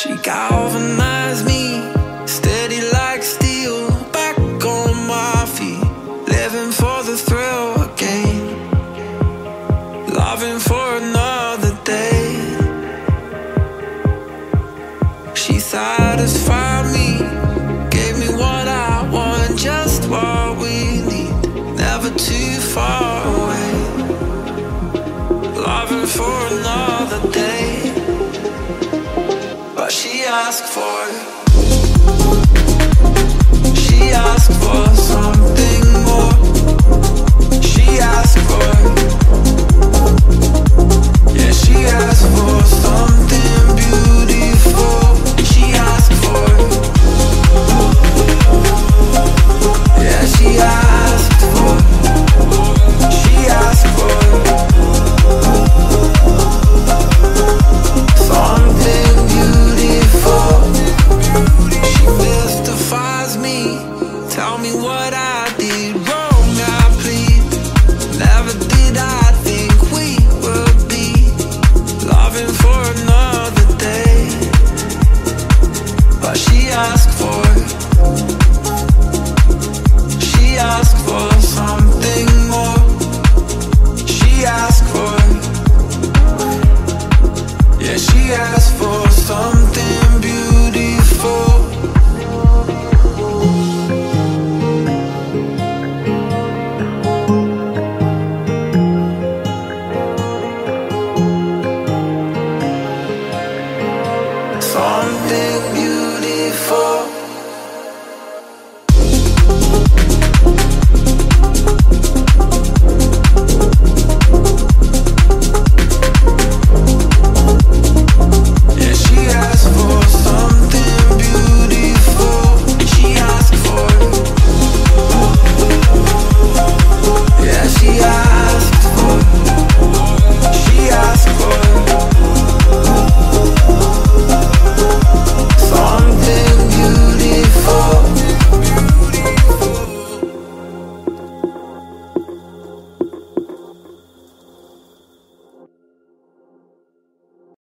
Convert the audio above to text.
She galvanized me, steady She asked for something Tell me what I did wrong. I plead. Never did I think we would be loving for another day. But she asked for. She asked for something more. She asked for. Yeah, she asked